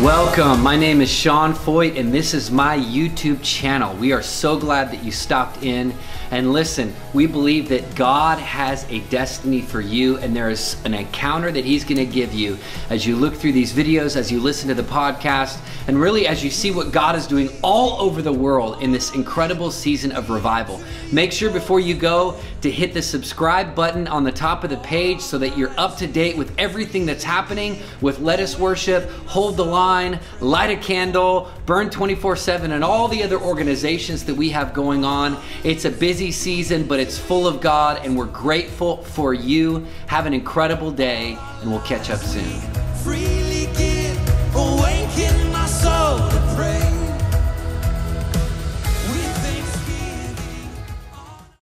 Welcome. My name is Sean Feucht, and this is my YouTube channel. We are so glad that you stopped in. And listen, we believe that God has a destiny for you, and there is an encounter that He's going to give you as you look through these videos, as you listen to the podcast, and really as you see what God is doing all over the world in this incredible season of revival. Make sure before you go to hit the subscribe button on the top of the page so that you're up to date with everything that's happening with Let Us Worship, Hold the Line, Light a Candle, Burn 24 7, and all the other organizations that we have going on. It's a busy busy season, but it's full of God, and we're grateful for you. Have an incredible day, and we'll catch up soon.